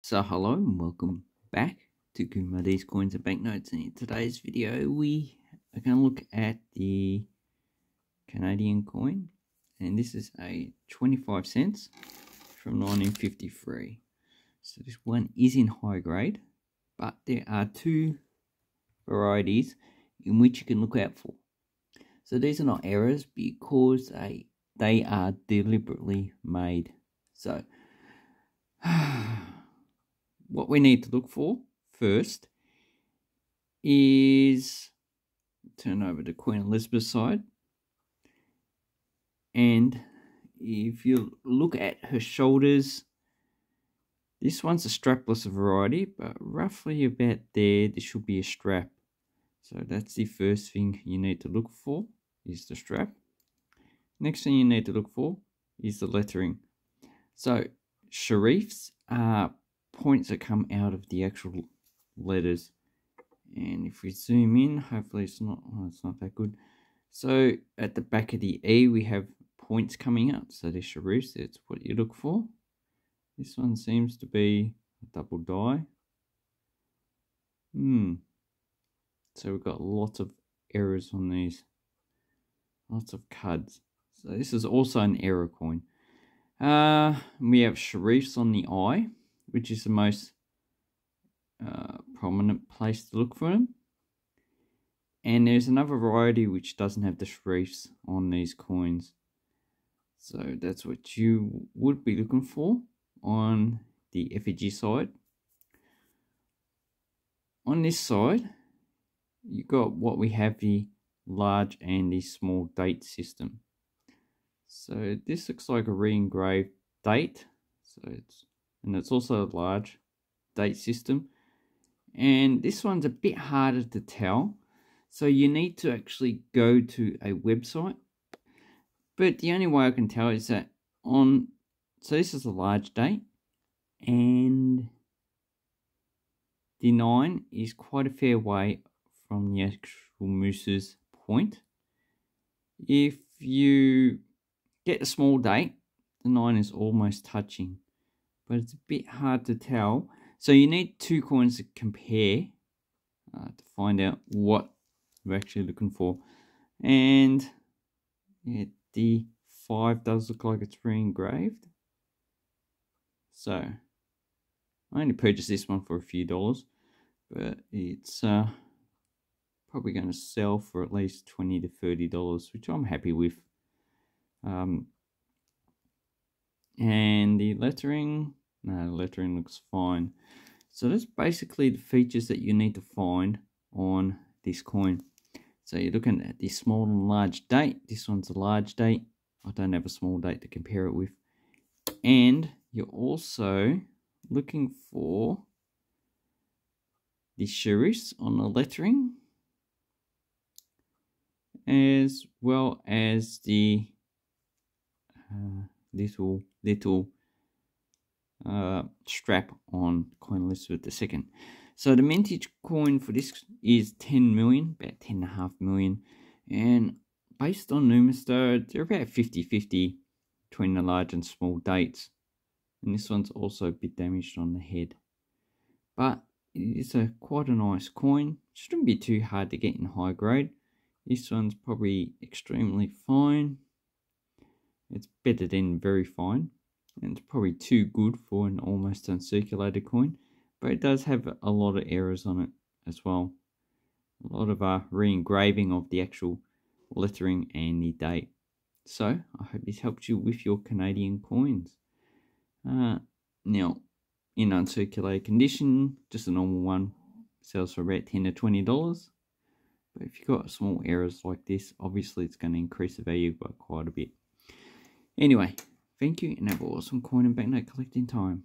So hello and welcome back to Gumardee's Coins and Banknotes and in today's video we are going to look at the Canadian coin and this is a 25 cents from 1953. So this one is in high grade but there are two varieties in which you can look out for. So these are not errors because they, they are deliberately made. So what we need to look for first is turn over to Queen Elizabeth side. And if you look at her shoulders this one's a strapless variety but roughly about there there should be a strap. So that's the first thing you need to look for is the strap. Next thing you need to look for is the lettering. So sharifs are points that come out of the actual letters. And if we zoom in, hopefully it's not, oh, it's not that good. So at the back of the E, we have points coming out. So the sharifs, that's what you look for. This one seems to be a double die. Hmm. So we've got lots of errors on these. Lots of cuds. So this is also an error coin. Uh, we have sharifs on the eye which is the most uh, prominent place to look for them. And there's another variety which doesn't have the sharifs on these coins. So that's what you would be looking for on the effigy side. On this side, you got what we have the large and the small date system. So this looks like a re-engraved date. So it's and it's also a large date system. And this one's a bit harder to tell. So you need to actually go to a website. But the only way I can tell is that on, so this is a large date. And the 9 is quite a fair way from the actual moose's point. If you get a small date, the 9 is almost touching but it's a bit hard to tell. So you need two coins to compare uh, to find out what we're actually looking for. And yeah, the 5 does look like it's re-engraved. So I only purchased this one for a few dollars, but it's uh, probably going to sell for at least 20 to 30 dollars, which I'm happy with. Um, and the lettering the lettering looks fine. So that's basically the features that you need to find on this coin. So you're looking at the small and large date. This one's a large date. I don't have a small date to compare it with. And you're also looking for the sharifs on the lettering as well as the uh, little little uh, strap on coin Elizabeth II. So the mintage coin for this is 10 million, about 10 and a half million. And based on Numista, they're about 50-50 between the large and small dates. And this one's also a bit damaged on the head. But it's a quite a nice coin. Shouldn't be too hard to get in high grade. This one's probably extremely fine. It's better than very fine it's probably too good for an almost uncirculated coin but it does have a lot of errors on it as well. A lot of uh, re-engraving of the actual lettering and the date. So I hope this helped you with your Canadian coins. Uh, now in uncirculated condition just a normal one sells for about 10 to 20 dollars. But if you've got small errors like this obviously it's going to increase the value by quite a bit. Anyway Thank you and have an awesome coin and banknote collecting time.